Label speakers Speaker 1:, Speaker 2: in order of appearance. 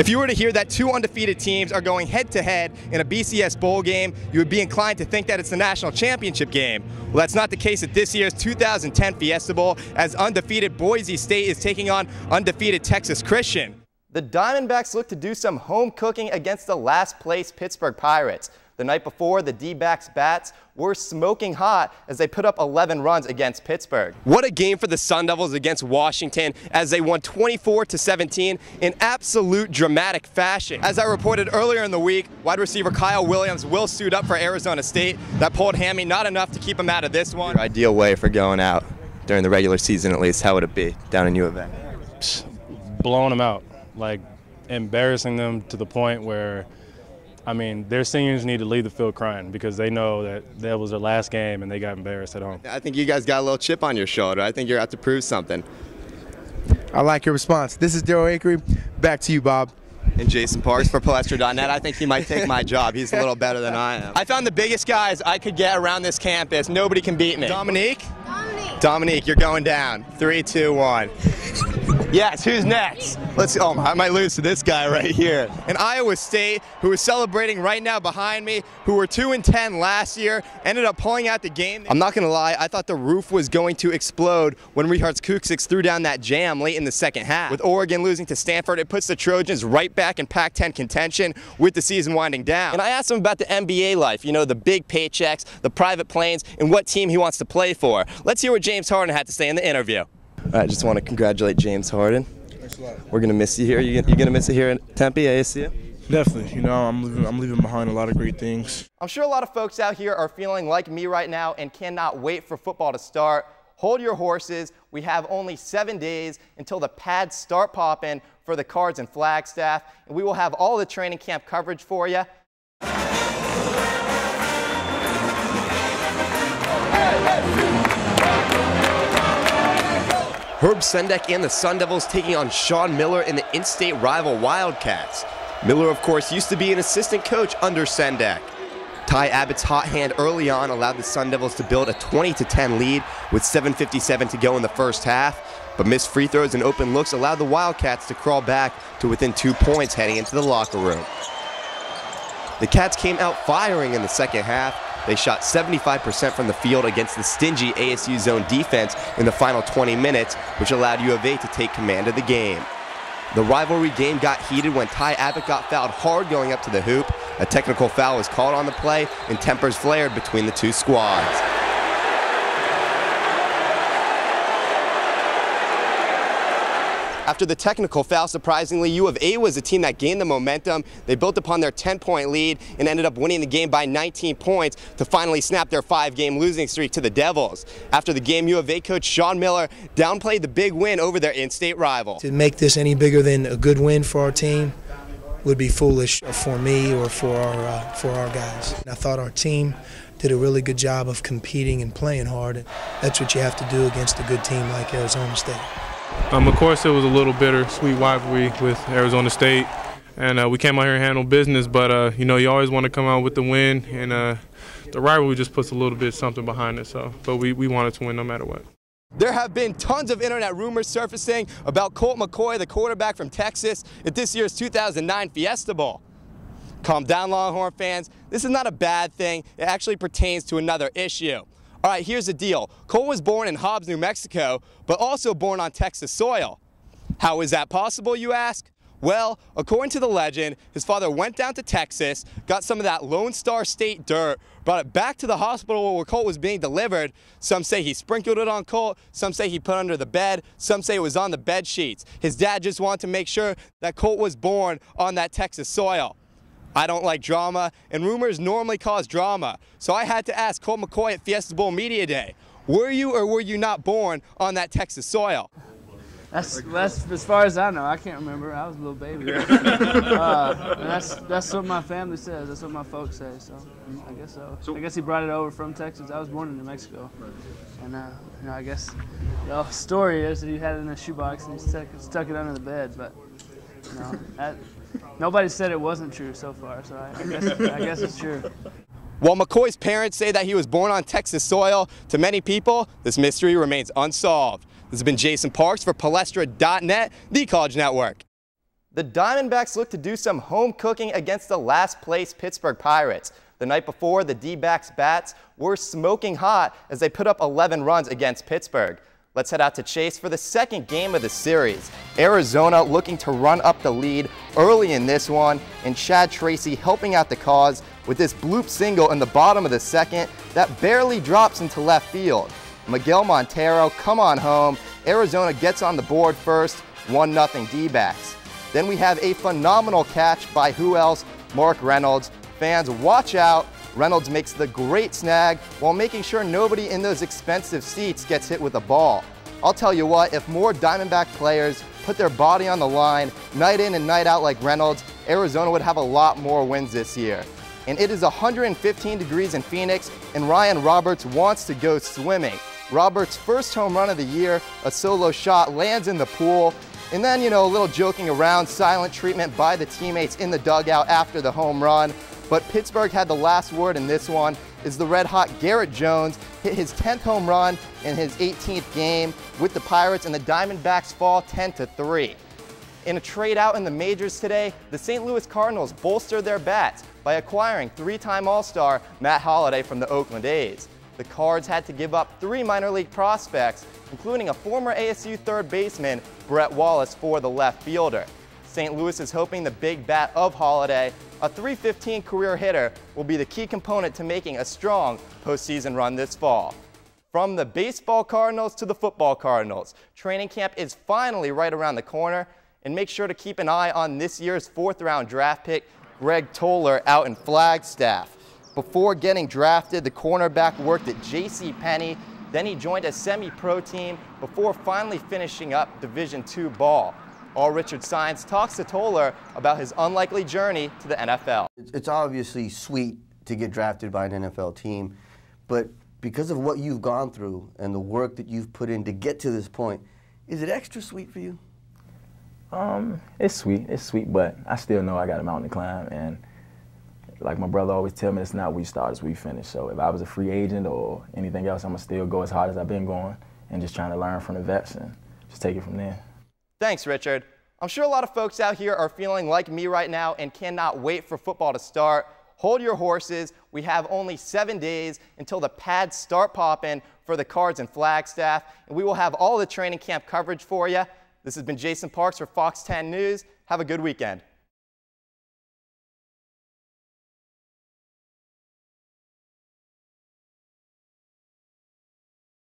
Speaker 1: If you were to hear that two undefeated teams are going head to head in a BCS bowl game, you would be inclined to think that it's the national championship game. Well, that's not the case at this year's 2010 Fiesta Bowl, as undefeated Boise State is taking on undefeated Texas Christian. The Diamondbacks look to do some home cooking against the last place Pittsburgh Pirates. The night before, the D-backs bats were smoking hot as they put up 11 runs against Pittsburgh. What a game for the Sun Devils against Washington as they won 24 to 17 in absolute dramatic fashion. As I reported earlier in the week, wide receiver Kyle Williams will suit up for Arizona State. That pulled hammy not enough to keep him out of this one. Your ideal way for going out during the regular season at least, how would it be down in U of A?
Speaker 2: Blowing them out, like embarrassing them to the point where I mean, their seniors need to leave the field crying because they know that that was their last game and they got embarrassed at home.
Speaker 1: I think you guys got a little chip on your shoulder. I think you're out to prove something.
Speaker 3: I like your response. This is Daryl Akery. Back to you, Bob.
Speaker 1: And Jason Parks for Palestra.net. I think he might take my job. He's a little better than I am. I found the biggest guys I could get around this campus. Nobody can beat me. Dominique? Dominique. Dominique, you're going down. Three, two, one. Yes, who's next? Let's. Oh, I might lose to this guy right here. And Iowa State, who is celebrating right now behind me, who were two and ten last year, ended up pulling out the game. I'm not gonna lie, I thought the roof was going to explode when Rihards Kuksiks threw down that jam late in the second half. With Oregon losing to Stanford, it puts the Trojans right back in Pac-10 contention with the season winding down. And I asked him about the NBA life, you know, the big paychecks, the private planes, and what team he wants to play for. Let's hear what James Harden had to say in the interview. I just want to congratulate James Harden. Thanks a lot. We're gonna miss you here. You are gonna miss it here in Tempe ASU?
Speaker 3: Definitely. You know, I'm leaving, I'm leaving behind a lot of great things.
Speaker 1: I'm sure a lot of folks out here are feeling like me right now and cannot wait for football to start. Hold your horses. We have only seven days until the pads start popping for the Cards and Flagstaff, and we will have all the training camp coverage for you. Herb Sendek and the Sun Devils taking on Sean Miller and the in-state rival Wildcats. Miller, of course, used to be an assistant coach under Sendek. Ty Abbott's hot hand early on allowed the Sun Devils to build a 20-10 lead with 7.57 to go in the first half, but missed free throws and open looks allowed the Wildcats to crawl back to within two points heading into the locker room. The Cats came out firing in the second half, they shot 75% from the field against the stingy ASU zone defense in the final 20 minutes, which allowed U of A to take command of the game. The rivalry game got heated when Ty Abbott got fouled hard going up to the hoop. A technical foul was called on the play, and tempers flared between the two squads. After the technical foul, surprisingly, U of A was a team that gained the momentum. They built upon their 10-point lead and ended up winning the game by 19 points to finally snap their five-game losing streak to the Devils. After the game, U of A coach Sean Miller downplayed the big win over their in-state rival.
Speaker 4: To make this any bigger than a good win for our team would be foolish for me or for our uh, for our guys. I thought our team did a really good job of competing and playing hard, and that's what you have to do against a good team like Arizona State.
Speaker 2: Um, of course, it was a little bitter, sweet rivalry with Arizona State, and uh, we came out here and handled business. But uh, you know, you always want to come out with the win, and uh, the rivalry just puts a little bit something behind it. So, but we, we wanted to win no matter what.
Speaker 1: There have been tons of internet rumors surfacing about Colt McCoy, the quarterback from Texas, at this year's 2009 Fiesta Bowl. Calm down, Longhorn fans. This is not a bad thing. It actually pertains to another issue. All right, here's the deal. Colt was born in Hobbs, New Mexico, but also born on Texas soil. How is that possible, you ask? Well, according to the legend, his father went down to Texas, got some of that Lone Star State dirt, brought it back to the hospital where Colt was being delivered. Some say he sprinkled it on Colt, some say he put under the bed, some say it was on the bed sheets. His dad just wanted to make sure that Colt was born on that Texas soil. I don't like drama, and rumors normally cause drama. So I had to ask Colt McCoy at Fiesta Bowl Media Day, were you or were you not born on that Texas soil?
Speaker 5: That's, that's as far as I know. I can't remember. I was a little baby. uh, that's that's what my family says. That's what my folks say. So I guess so. so. I guess he brought it over from Texas. I was born in New Mexico, and uh, you know, I guess the story is that he had it in a shoebox and he stuck, stuck it under the bed. But you know, that Nobody said it wasn't true so far, so I, I, guess, I guess it's true.
Speaker 1: While McCoy's parents say that he was born on Texas soil, to many people, this mystery remains unsolved. This has been Jason Parks for Palestra.net, the College Network. The Diamondbacks look to do some home cooking against the last place Pittsburgh Pirates. The night before, the D-backs bats were smoking hot as they put up 11 runs against Pittsburgh. Let's head out to Chase for the second game of the series. Arizona looking to run up the lead early in this one, and Chad Tracy helping out the cause with this bloop single in the bottom of the second that barely drops into left field. Miguel Montero, come on home. Arizona gets on the board first, 1-0 D-backs. Then we have a phenomenal catch by who else? Mark Reynolds. Fans, watch out. Reynolds makes the great snag while making sure nobody in those expensive seats gets hit with a ball. I'll tell you what, if more Diamondback players put their body on the line night in and night out like Reynolds, Arizona would have a lot more wins this year. And it is 115 degrees in Phoenix, and Ryan Roberts wants to go swimming. Roberts' first home run of the year, a solo shot, lands in the pool, and then, you know, a little joking around, silent treatment by the teammates in the dugout after the home run. But Pittsburgh had the last word in this one is the red hot Garrett Jones hit his 10th home run in his 18th game with the Pirates and the Diamondbacks fall 10 to 3. In a trade out in the majors today, the St. Louis Cardinals bolstered their bats by acquiring three-time All-Star Matt Holliday from the Oakland A's. The Cards had to give up three minor league prospects, including a former ASU third baseman, Brett Wallace, for the left fielder. St. Louis is hoping the big bat of Holliday, a 315 career hitter, will be the key component to making a strong postseason run this fall. From the baseball Cardinals to the football Cardinals, training camp is finally right around the corner, and make sure to keep an eye on this year's fourth round draft pick, Greg Toler, out in Flagstaff. Before getting drafted, the cornerback worked at J.C. Penney. Then he joined a semi-pro team before finally finishing up Division II ball. All Richard Science talks to Toler about his unlikely journey to the NFL.
Speaker 6: It's obviously sweet to get drafted by an NFL team, but because of what you've gone through and the work that you've put in to get to this point, is it extra sweet for you?
Speaker 7: Um, it's sweet. It's sweet, but I still know I got a mountain to climb, and like my brother always tell me, it's not we start, it's we finish. So if I was a free agent or anything else, I'm gonna still go as hard as I've been going and just trying to learn from the vets and just take it from there.
Speaker 1: Thanks, Richard. I'm sure a lot of folks out here are feeling like me right now and cannot wait for football to start. Hold your horses. We have only seven days until the pads start popping for the Cards and Flagstaff, and we will have all the training camp coverage for you. This has been Jason Parks for Fox 10 News. Have a good weekend.